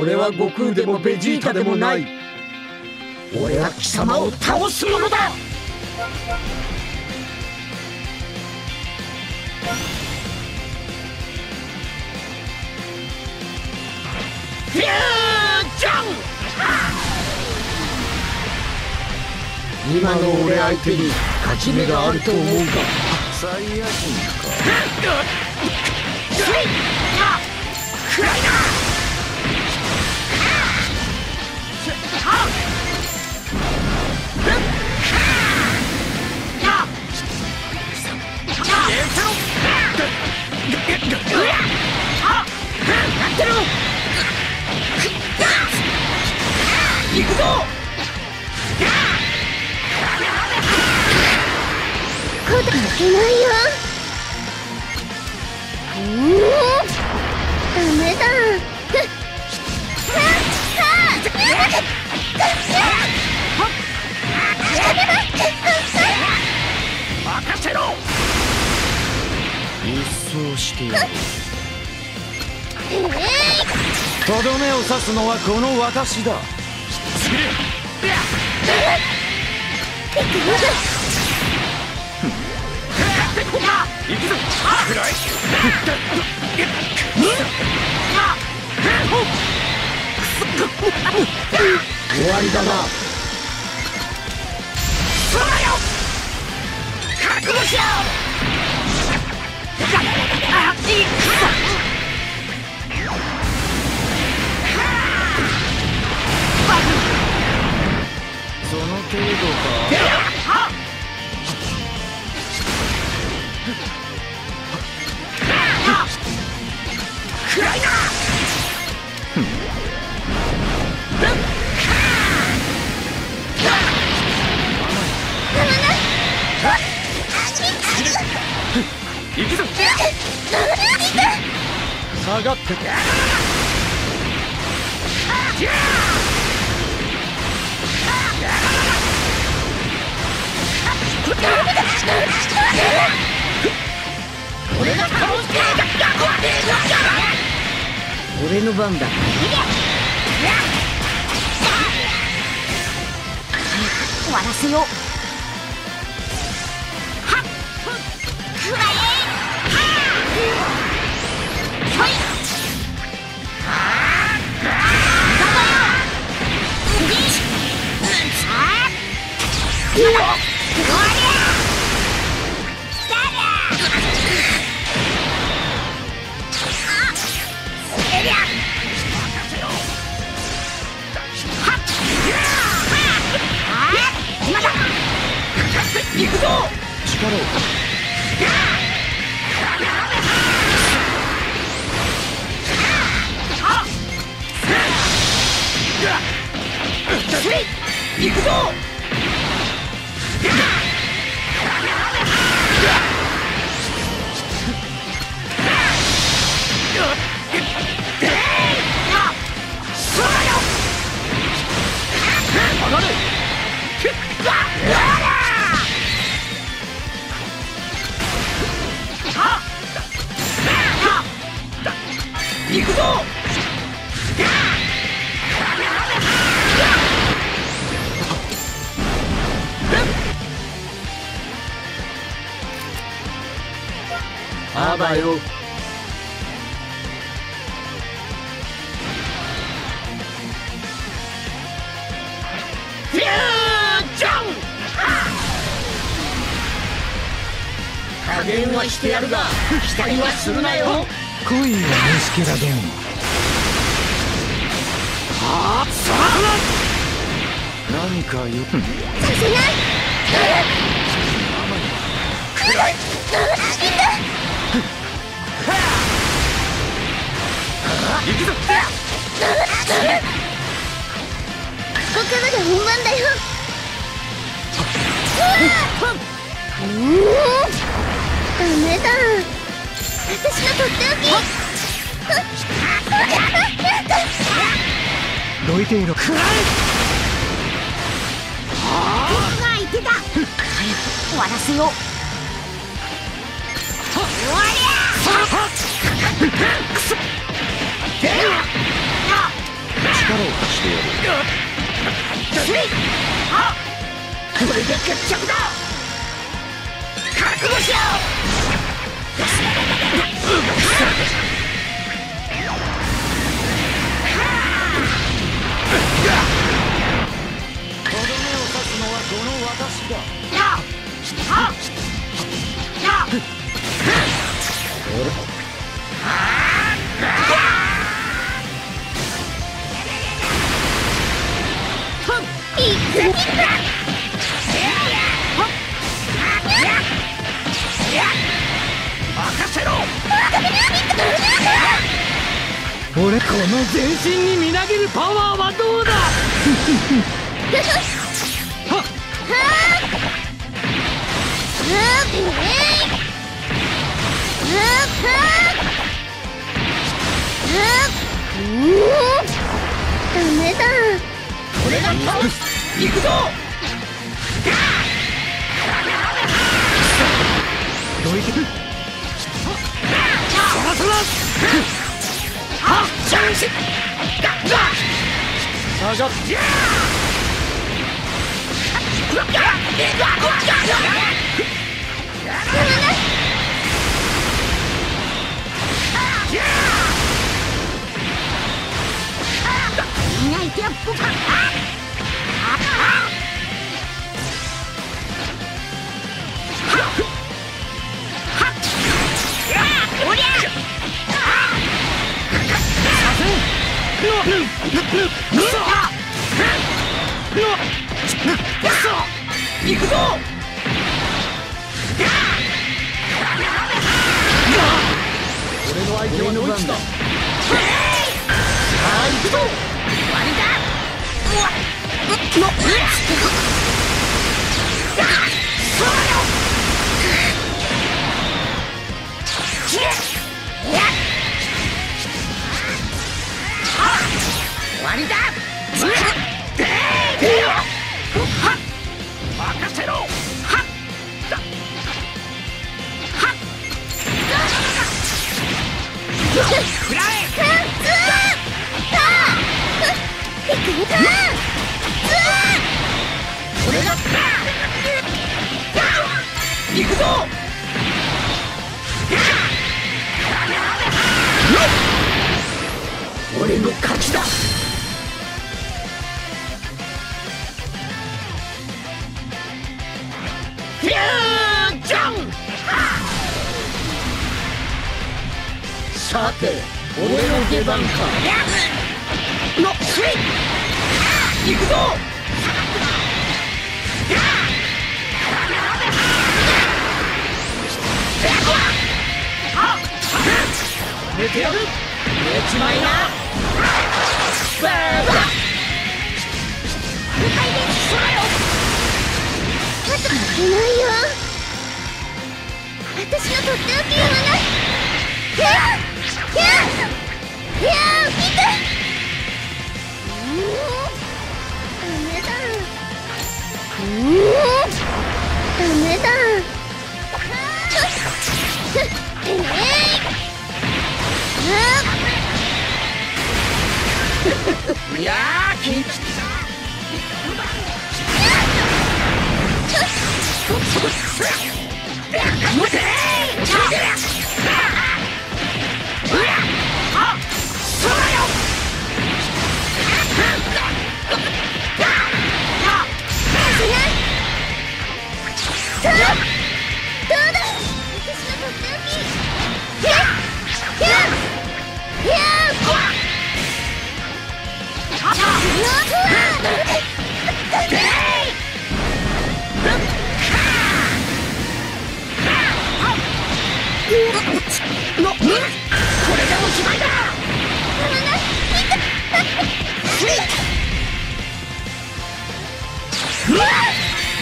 俺は悟空でもベジータでもない。俺は貴様を倒すものだ。フュージョン！今の俺相手に勝ち目があると思うかサイヤ人か暗いな一掃してやる。とどめを刺すのはこの私だ。終わりだな。その程度か。下がっての番だ。終わらせよう行くぞ！上がれ！行くぞあばよ。フュージョン！加減はしてやるが期待はするなよ。来いよ虫けらどもあさ何か言う？させない行くぞ。ここからが本番だよ。うんダメだ。私のとっておき。どいていろ僕が相手だ終わらせよう終わりゃしてやる。これで決着だ覚悟しろとど俺が倒す行くぞどいてくそらそらはっチャンスだだ下がってい相手はノイチだ。さあ行くぞ終わりだ。俺の勝ちださて俺の出番か。のスイッ行くぞ。やる。寝ちまいな。バーバいないよ。私のとっておきはない。ひゃひ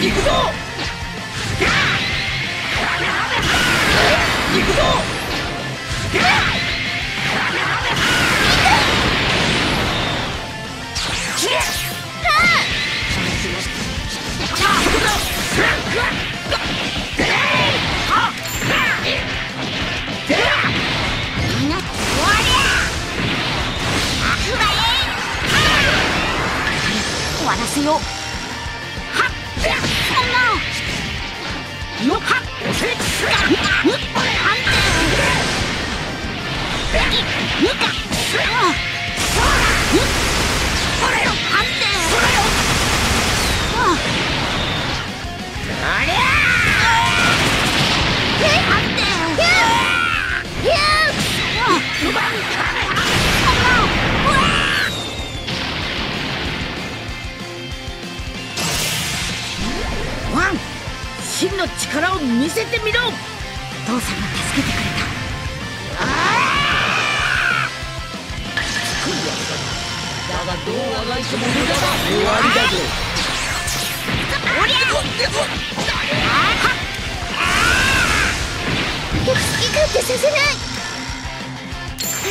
行くぞ。行くぞ。みんな終わらせよありゃ真の力を見せてみろ。父さんが助けてくれた。だがどうあがいても無駄だ。終わりだぞおりゃ好き勝手させない。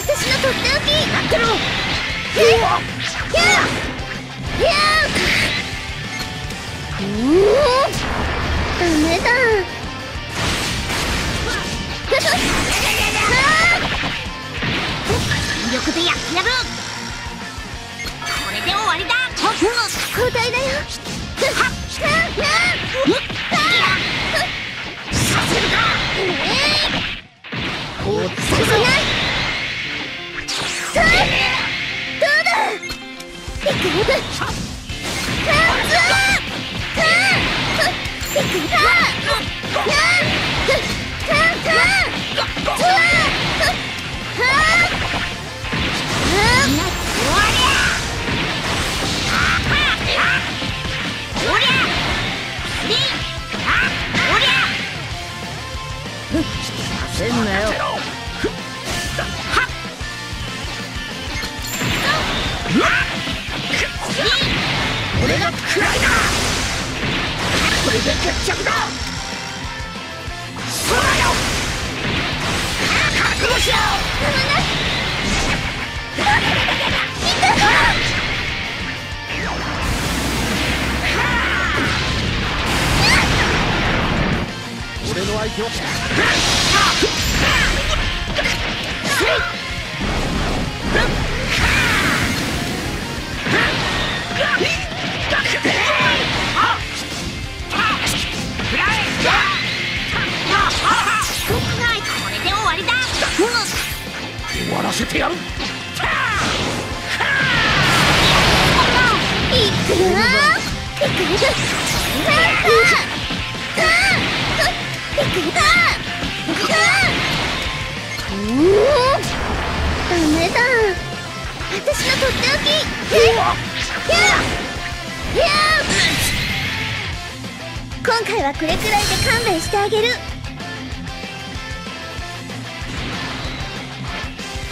私のとっておき。やってろ。ひゃひゃひゃうーんダメだ。俺の相手はらせてやる。くよダメだ。私のとっておき。ひゃひゃひゃ今回はこれくらいで勘弁してあげる。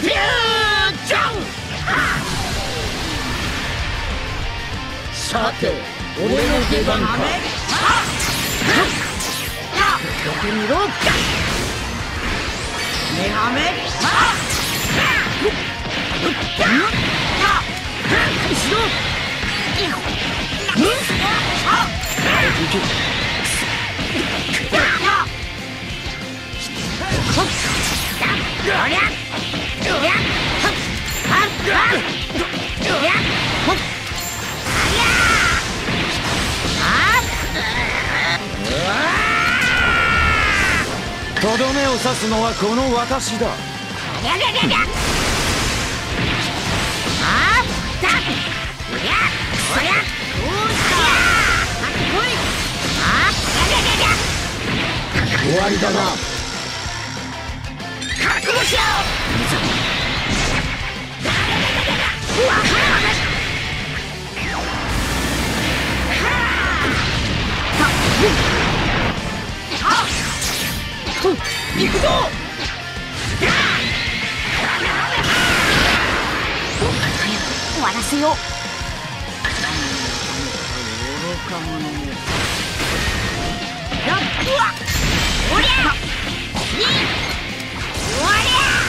フュージョン！さて俺の出番か。やってみろメハメしろとどめを刺すのはこの私だ。終わりだな。覚悟しろ行くぞ終わらせよう愚か者めやっ。うわおりゃにおわりゃ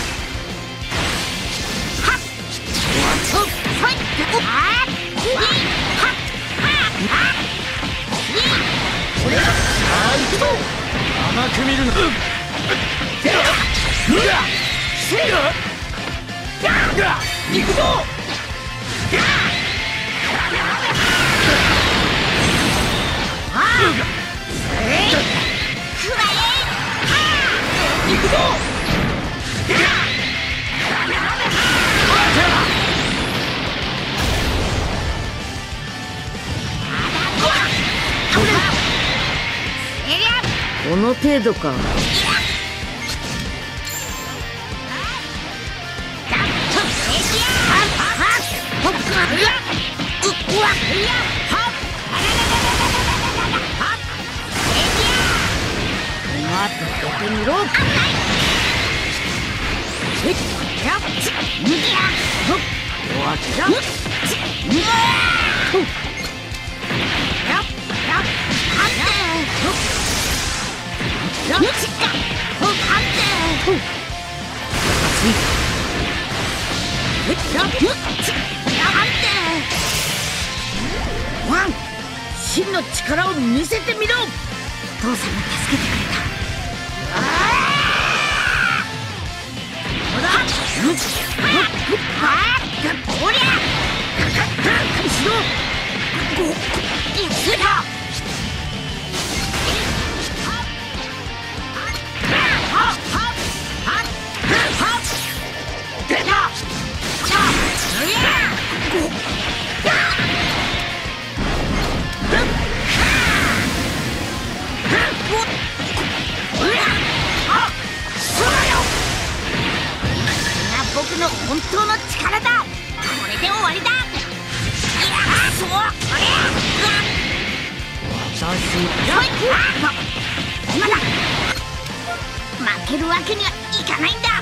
いくぞ。ぞの程度か。真の力を見せてみろ父さんが助けてくれたこりゃしろごいつだ僕本当の力だ。これで終わりだ。いやそう。これさすよい今だ。負けるわけにはいかないんだ